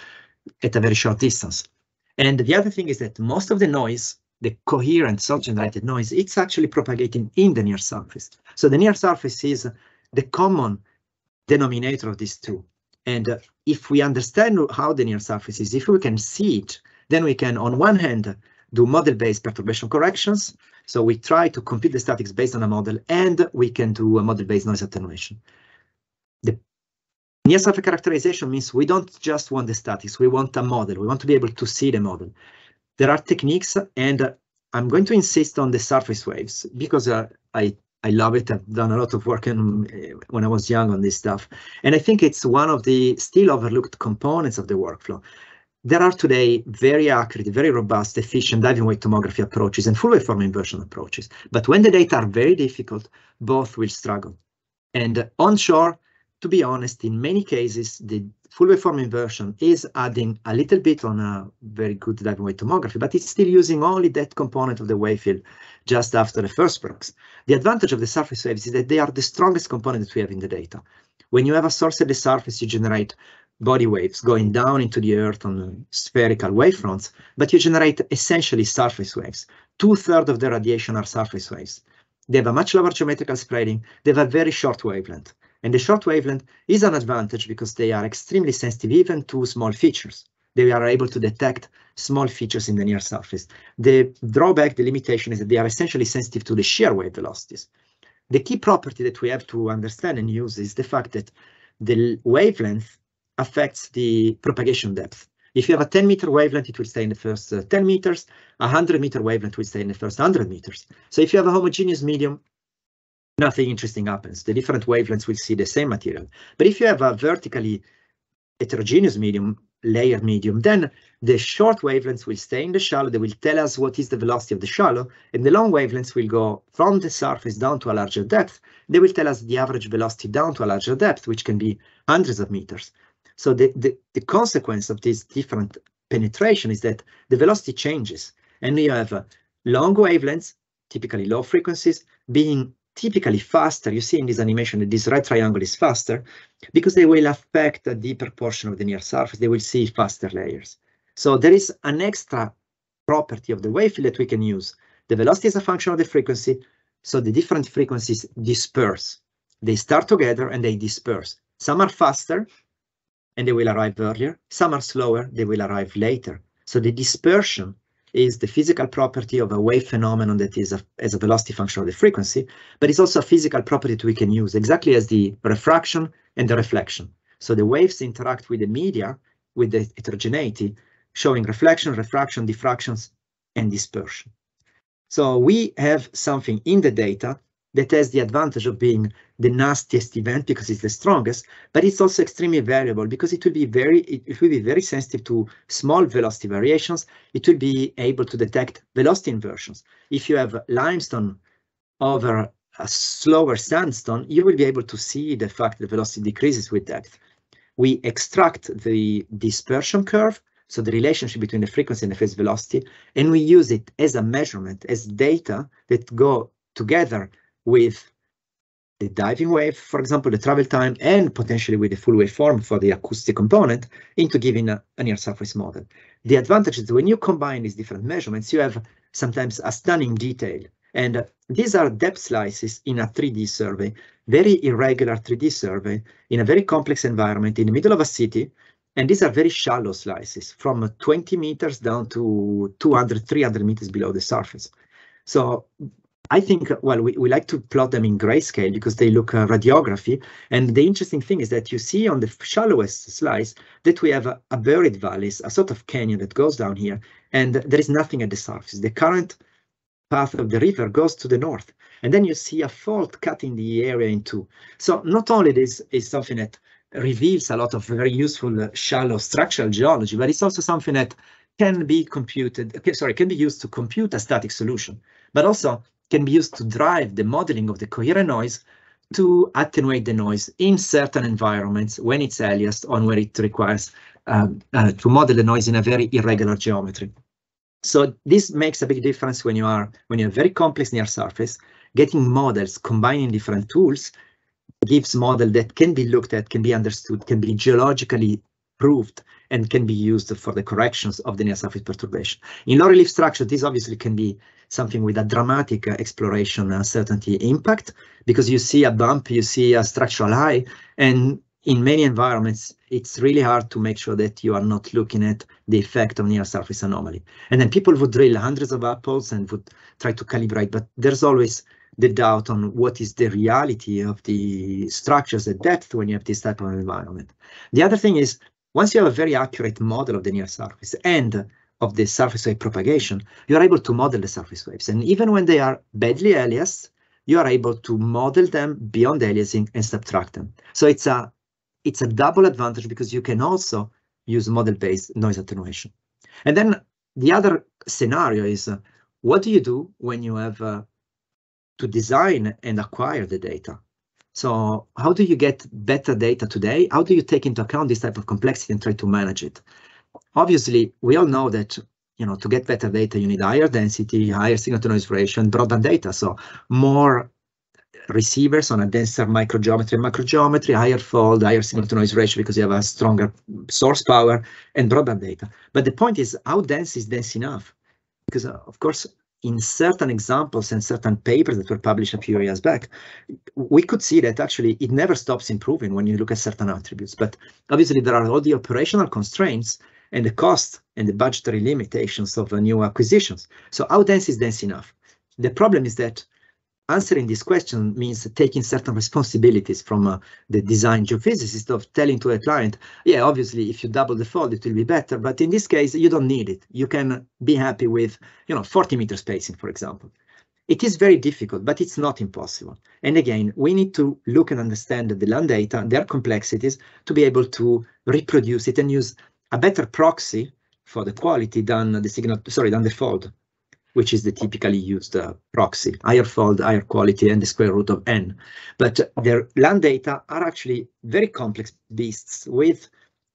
at a very short distance. And the other thing is that most of the noise, the coherent self-generated noise, it's actually propagating in the near surface. So the near surface is the common denominator of these two. And uh, if we understand how the near surface is, if we can see it, then we can, on one hand, do model-based perturbation corrections. So we try to compute the statics based on a model, and we can do a model-based noise attenuation. The near surface characterization means we don't just want the statics, we want a model. We want to be able to see the model. There are techniques, and I'm going to insist on the surface waves because uh, I I love it. I've done a lot of work in, when I was young on this stuff. And I think it's one of the still overlooked components of the workflow. There are today very accurate, very robust, efficient diving wave tomography approaches and full waveform inversion approaches. But when the data are very difficult, both will struggle. And onshore, to be honest, in many cases, the full waveform inversion is adding a little bit on a very good diving wave tomography, but it's still using only that component of the wave field just after the first breaks. The advantage of the surface waves is that they are the strongest component that we have in the data. When you have a source at the surface, you generate body waves going down into the earth on spherical wavefronts, but you generate essentially surface waves. Two-thirds of the radiation are surface waves. They have a much lower geometrical spreading, they have a very short wavelength. And the short wavelength is an advantage because they are extremely sensitive even to small features. They are able to detect small features in the near surface. The drawback, the limitation is that they are essentially sensitive to the shear wave velocities. The key property that we have to understand and use is the fact that the wavelength affects the propagation depth. If you have a 10 meter wavelength, it will stay in the first uh, 10 meters. A 100 meter wavelength will stay in the first 100 meters. So if you have a homogeneous medium, nothing interesting happens. The different wavelengths will see the same material. But if you have a vertically heterogeneous medium, layer medium, then the short wavelengths will stay in the shallow. They will tell us what is the velocity of the shallow, and the long wavelengths will go from the surface down to a larger depth. They will tell us the average velocity down to a larger depth, which can be hundreds of meters. So the, the, the consequence of this different penetration is that the velocity changes, and you have uh, long wavelengths, typically low frequencies, being typically faster. You see in this animation that this red triangle is faster because they will affect a deeper portion of the near surface. They will see faster layers. So there is an extra property of the wave field that we can use. The velocity is a function of the frequency, so the different frequencies disperse. They start together and they disperse. Some are faster and they will arrive earlier. Some are slower, they will arrive later. So the dispersion is the physical property of a wave phenomenon that is a, as a velocity function of the frequency, but it's also a physical property that we can use exactly as the refraction and the reflection. So the waves interact with the media, with the heterogeneity, showing reflection, refraction, diffractions, and dispersion. So we have something in the data that has the advantage of being the nastiest event because it's the strongest, but it's also extremely variable because it will be very it will be very sensitive to small velocity variations. It will be able to detect velocity inversions. If you have limestone over a slower sandstone, you will be able to see the fact that velocity decreases with depth. We extract the dispersion curve, so the relationship between the frequency and the phase velocity, and we use it as a measurement, as data that go together with the diving wave, for example, the travel time, and potentially with the full waveform for the acoustic component into giving a, a near surface model. The advantage is when you combine these different measurements, you have sometimes a stunning detail. And these are depth slices in a 3D survey, very irregular 3D survey in a very complex environment in the middle of a city. And these are very shallow slices from 20 meters down to 200, 300 meters below the surface. So I think, well, we, we like to plot them in grayscale because they look uh, radiography. And the interesting thing is that you see on the shallowest slice that we have a, a buried valleys, a sort of canyon that goes down here, and there is nothing at the surface. The current path of the river goes to the north, and then you see a fault cutting the area in two. So not only this is something that reveals a lot of very useful uh, shallow structural geology, but it's also something that can be computed, okay, sorry, can be used to compute a static solution, but also can be used to drive the modeling of the coherent noise to attenuate the noise in certain environments when it's aliased or where it requires um, uh, to model the noise in a very irregular geometry. So this makes a big difference when you are when you have very complex near surface. Getting models combining different tools gives model that can be looked at, can be understood, can be geologically proved, and can be used for the corrections of the near surface perturbation. In low relief structure, this obviously can be something with a dramatic uh, exploration uncertainty impact because you see a bump, you see a structural high, and in many environments, it's really hard to make sure that you are not looking at the effect of near surface anomaly. And then people would drill hundreds of apples and would try to calibrate, but there's always the doubt on what is the reality of the structures at depth when you have this type of environment. The other thing is, once you have a very accurate model of the near surface and of the surface wave propagation, you are able to model the surface waves. And even when they are badly aliased, you are able to model them beyond aliasing and subtract them. So it's a it's a double advantage because you can also use model-based noise attenuation. And then the other scenario is, uh, what do you do when you have uh, to design and acquire the data? So how do you get better data today? How do you take into account this type of complexity and try to manage it? Obviously, we all know that you know to get better data, you need higher density, higher signal to noise ratio, and broadband data. So more receivers on a denser microgeometry, macrogeometry, higher fold, higher signal to noise ratio because you have a stronger source power and broadband data. But the point is how dense is dense enough? Because uh, of course, in certain examples and certain papers that were published a few years back, we could see that actually it never stops improving when you look at certain attributes. But obviously there are all the operational constraints and the cost and the budgetary limitations of uh, new acquisitions. So how dense is dense enough? The problem is that answering this question means taking certain responsibilities from uh, the design geophysicist of telling to a client, yeah, obviously, if you double the fold, it will be better. But in this case, you don't need it. You can be happy with, you know, 40 meter spacing, for example. It is very difficult, but it's not impossible. And again, we need to look and understand the land data, their complexities, to be able to reproduce it and use a better proxy for the quality than the signal, sorry, than the fold which is the typically used uh, proxy, higher fold, higher quality, and the square root of n. But their land data are actually very complex beasts with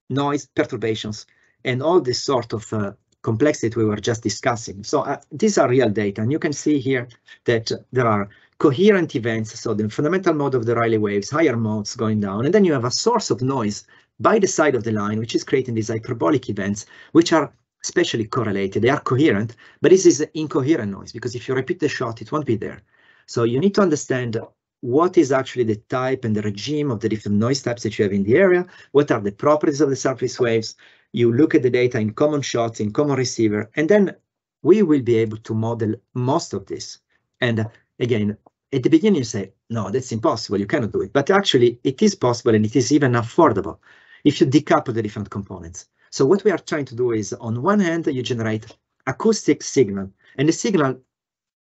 noise perturbations and all this sort of uh, complexity we were just discussing. So uh, these are real data, and you can see here that there are coherent events, so the fundamental mode of the Rayleigh waves, higher modes going down, and then you have a source of noise by the side of the line, which is creating these hyperbolic events, which are especially correlated. They are coherent, but this is incoherent noise because if you repeat the shot, it won't be there. So you need to understand what is actually the type and the regime of the different noise types that you have in the area, what are the properties of the surface waves. You look at the data in common shots, in common receiver, and then we will be able to model most of this. And again, at the beginning you say, no, that's impossible, you cannot do it. But actually it is possible and it is even affordable if you decouple the different components. So what we are trying to do is on one hand, you generate acoustic signal and the signal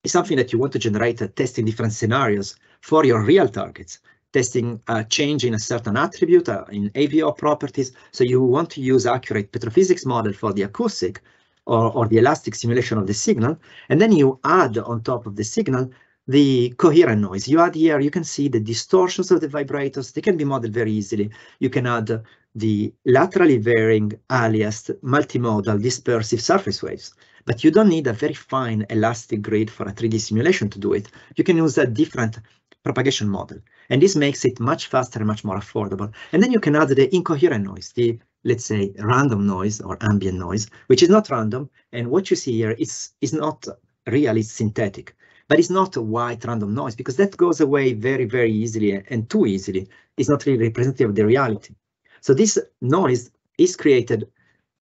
is something that you want to generate uh, testing different scenarios for your real targets, testing a change in a certain attribute uh, in AVO properties. So you want to use accurate petrophysics model for the acoustic or, or the elastic simulation of the signal. And then you add on top of the signal the coherent noise. You add here, you can see the distortions of the vibrators. They can be modeled very easily. You can add the laterally varying aliased multimodal dispersive surface waves, but you don't need a very fine elastic grid for a 3D simulation to do it. You can use a different propagation model, and this makes it much faster and much more affordable. And then you can add the incoherent noise, the let's say random noise or ambient noise, which is not random. And what you see here is, is not real, it's synthetic but it's not a white random noise because that goes away very, very easily and too easily. It's not really representative of the reality. So this noise is created,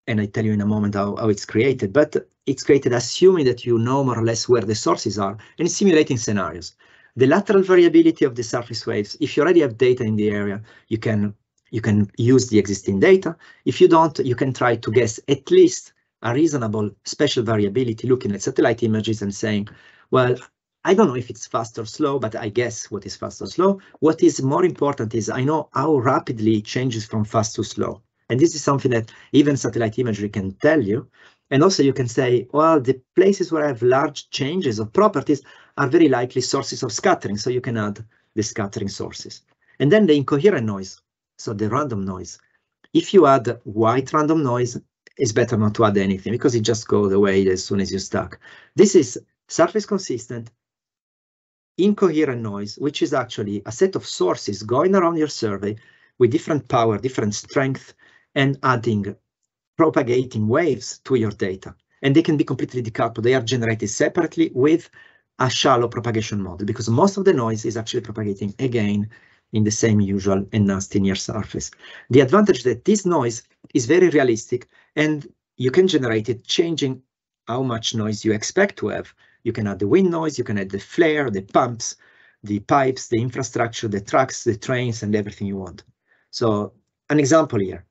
and I tell you in a moment how, how it's created, but it's created assuming that you know more or less where the sources are and simulating scenarios. The lateral variability of the surface waves, if you already have data in the area, you can you can use the existing data. If you don't, you can try to guess at least a reasonable spatial variability looking at satellite images and saying, well, I don't know if it's fast or slow, but I guess what is fast or slow. What is more important is I know how rapidly it changes from fast to slow. And this is something that even satellite imagery can tell you. And also you can say, well, the places where I have large changes of properties are very likely sources of scattering. So you can add the scattering sources. And then the incoherent noise, so the random noise. If you add white random noise, it's better not to add anything because it just goes away as soon as you stack. This is surface consistent incoherent noise, which is actually a set of sources going around your survey with different power, different strength, and adding propagating waves to your data. And they can be completely decoupled. They are generated separately with a shallow propagation model because most of the noise is actually propagating again in the same usual and nasty near surface. The advantage that this noise is very realistic and you can generate it changing how much noise you expect to have you can add the wind noise, you can add the flare, the pumps, the pipes, the infrastructure, the trucks, the trains, and everything you want. So an example here,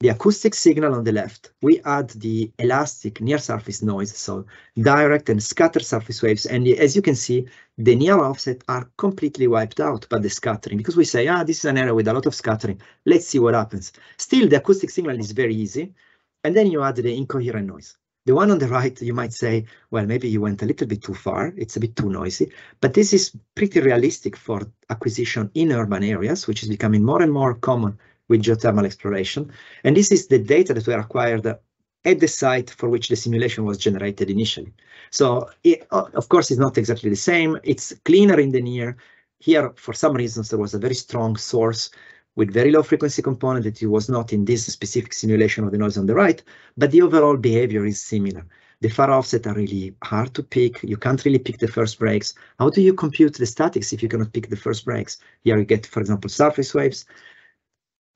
the acoustic signal on the left, we add the elastic near surface noise, so direct and scattered surface waves. And as you can see, the near offset are completely wiped out by the scattering because we say, ah, this is an area with a lot of scattering. Let's see what happens. Still, the acoustic signal is very easy. And then you add the incoherent noise. The one on the right, you might say, well, maybe you went a little bit too far. It's a bit too noisy, but this is pretty realistic for acquisition in urban areas, which is becoming more and more common with geothermal exploration. And this is the data that were acquired at the site for which the simulation was generated initially. So it, of course, it's not exactly the same. It's cleaner in the near. Here, for some reasons, there was a very strong source with very low frequency component that it was not in this specific simulation of the noise on the right, but the overall behavior is similar. The far offset are really hard to pick. You can't really pick the first breaks. How do you compute the statics if you cannot pick the first breaks? Here you get, for example, surface waves.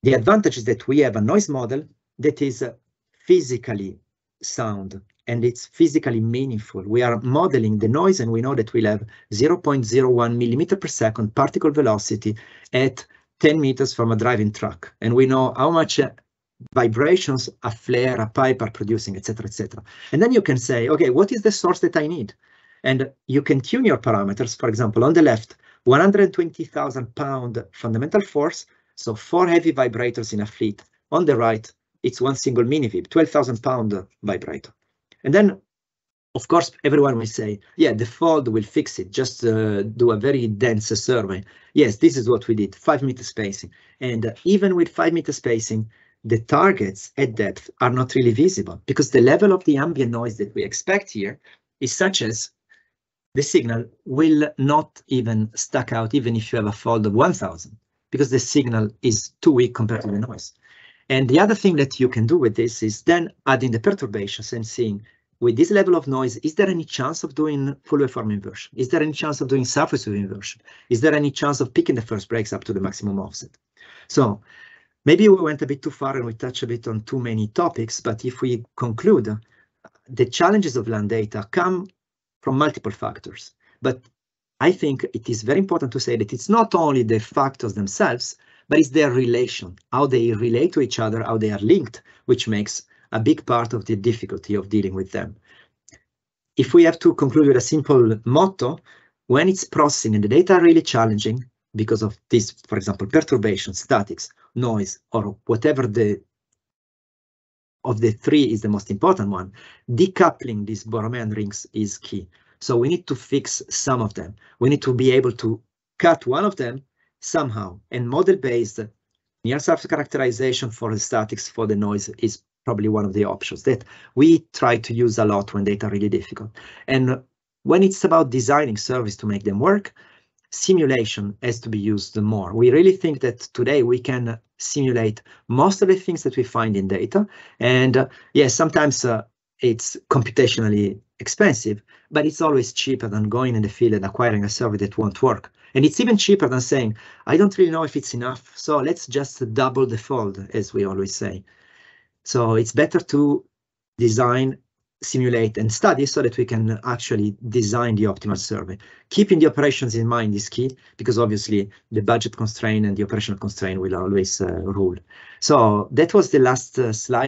The advantage is that we have a noise model that is uh, physically sound and it's physically meaningful. We are modeling the noise and we know that we'll have 0.01 millimeter per second particle velocity at 10 meters from a driving truck, and we know how much uh, vibrations a flare, a pipe are producing, etc., etc. And then you can say, okay, what is the source that I need? And you can tune your parameters. For example, on the left, 120,000 pound fundamental force, so four heavy vibrators in a fleet. On the right, it's one single mini vib, 12,000 pound vibrator. And then of course, everyone will say, yeah, the fold will fix it. Just uh, do a very dense survey. Yes, this is what we did, five meter spacing. And uh, even with five meter spacing, the targets at depth are not really visible because the level of the ambient noise that we expect here is such as the signal will not even stack out even if you have a fold of 1000 because the signal is too weak compared to the noise. And the other thing that you can do with this is then adding the perturbations and seeing with this level of noise, is there any chance of doing full waveform inversion? Is there any chance of doing surface wave inversion? Is there any chance of picking the first breaks up to the maximum offset? So maybe we went a bit too far and we touched a bit on too many topics, but if we conclude, the challenges of land data come from multiple factors. But I think it is very important to say that it's not only the factors themselves, but it's their relation, how they relate to each other, how they are linked, which makes a big part of the difficulty of dealing with them. If we have to conclude with a simple motto, when it's processing and the data are really challenging because of this, for example, perturbation, statics, noise, or whatever the of the three is the most important one, decoupling these Borromean rings is key. So we need to fix some of them. We need to be able to cut one of them somehow and model-based near surface characterization for the statics for the noise is probably one of the options that we try to use a lot when data are really difficult. And when it's about designing service to make them work, simulation has to be used more. We really think that today we can simulate most of the things that we find in data. And uh, yes, sometimes uh, it's computationally expensive, but it's always cheaper than going in the field and acquiring a server that won't work. And it's even cheaper than saying, I don't really know if it's enough, so let's just double the fold, as we always say. So it's better to design, simulate, and study so that we can actually design the optimal survey. Keeping the operations in mind is key, because obviously the budget constraint and the operational constraint will always uh, rule. So that was the last uh, slide.